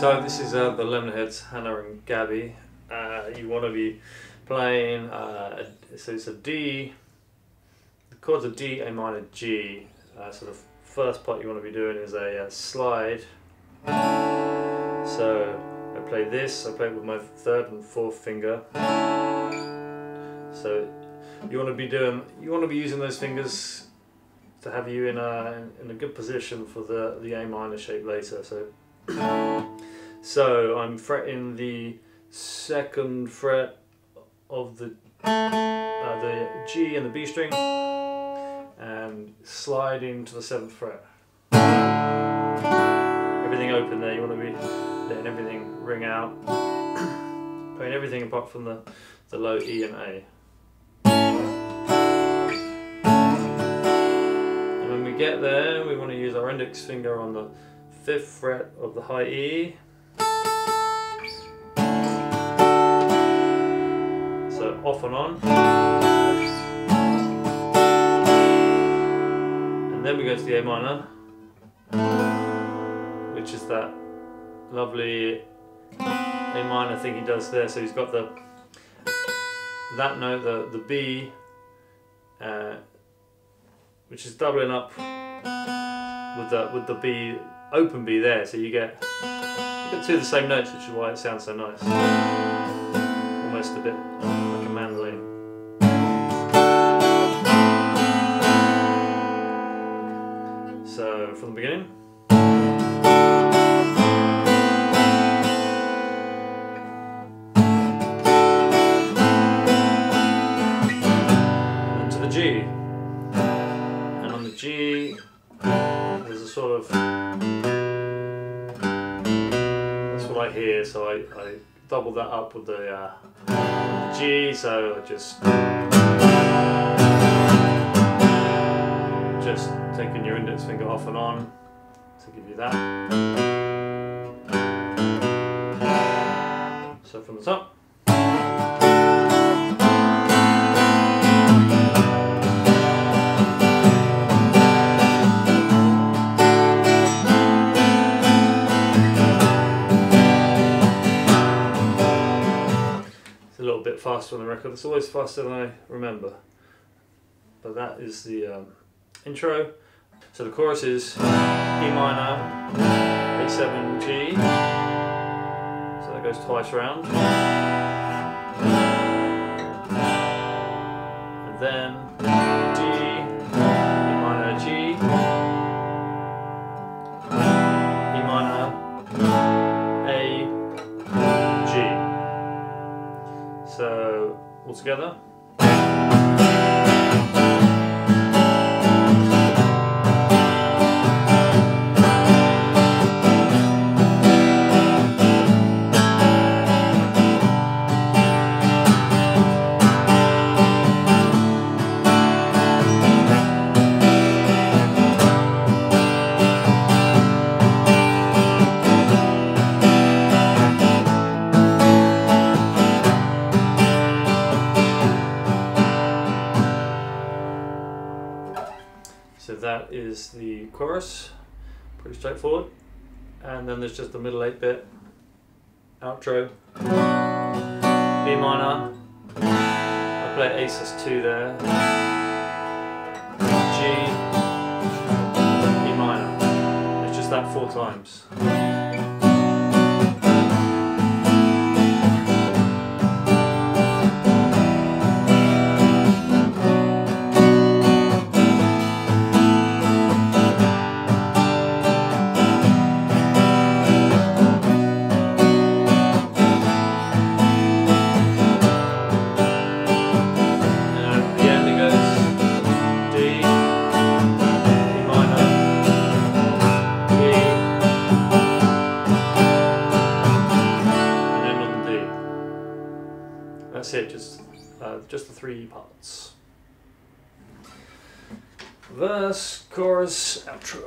So this is uh, the Lemonheads, Hannah and Gabi. Uh, you want to be playing, uh, so it's a D, the chords are D, A minor, G. Uh, so the first part you want to be doing is a uh, slide. So I play this, I play it with my third and fourth finger. So you want to be doing, you want to be using those fingers to have you in a in a good position for the the A minor shape later. So so I'm fretting the second fret of the uh, the G and the B string and sliding to the seventh fret. Everything open there. You want to be letting everything ring out, playing everything apart from the the low E and A. And when we get there, we want to use our index finger on the fifth fret of the high E. So off and on. And then we go to the A minor, which is that lovely A minor thing he does there. So he's got the that note, the the B, uh, which is doubling up with the with the B open B there. So you get you get two of the same notes, which is why it sounds so nice. Almost a bit like a mandolin. So from the beginning. And to the G. And on the G, there's a sort of. That's what I hear, so I, I double that up with the uh, G, so just. Just taking your index finger off and on to give you that. So from the top. Faster on the record. It's always faster than I remember. But that is the um, intro. So the chorus is E minor, A7, G. So that goes twice round. And then So all together. So that is the chorus, pretty straightforward. And then there's just the middle eight bit outro. B minor. I play A sus2 there. G. E minor. It's just that four times. That's it, just uh, just the three parts. Verse, chorus, outro.